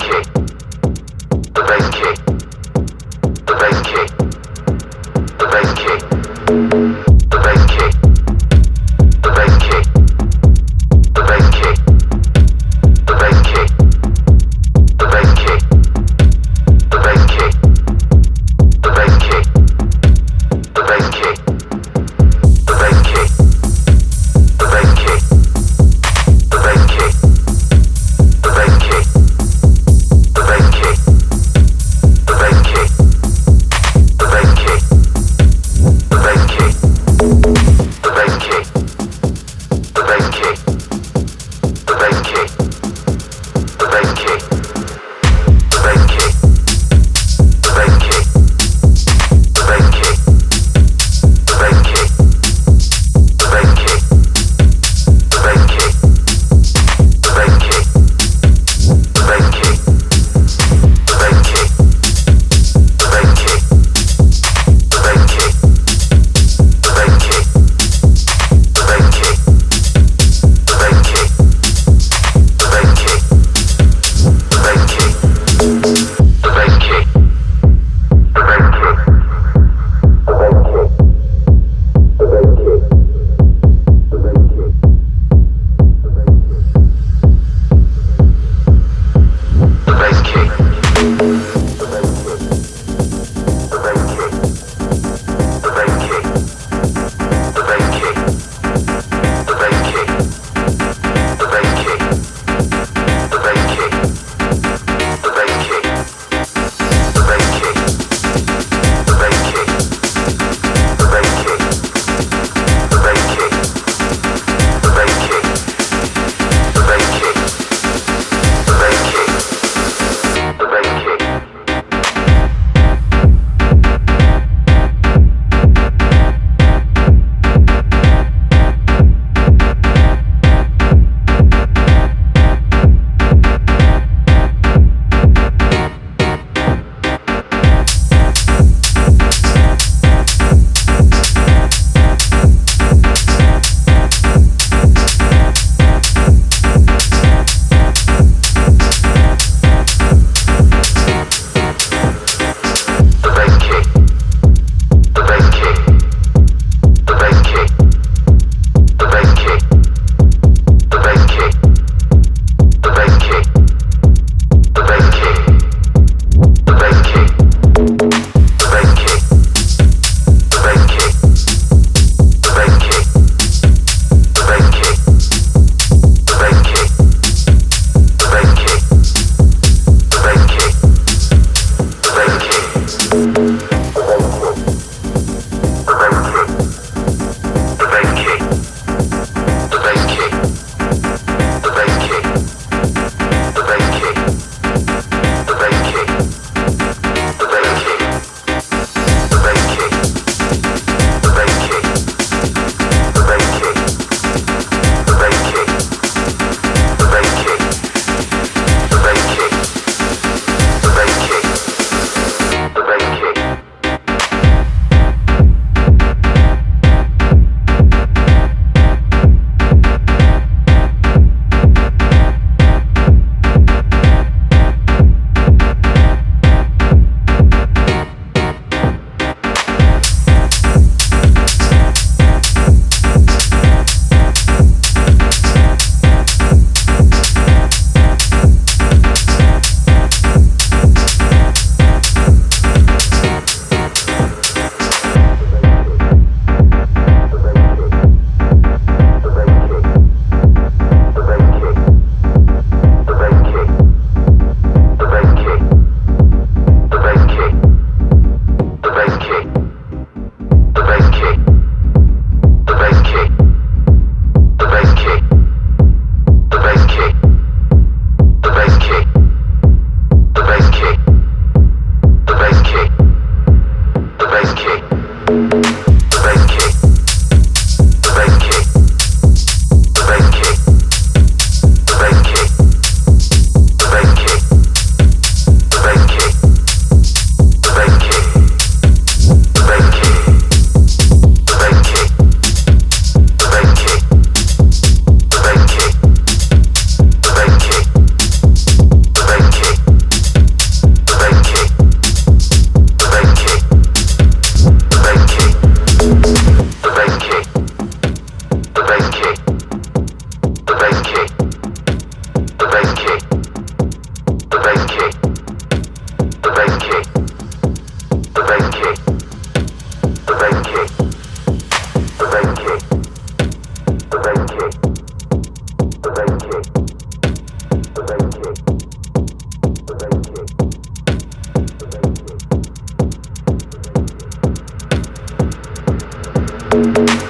Bass Bye.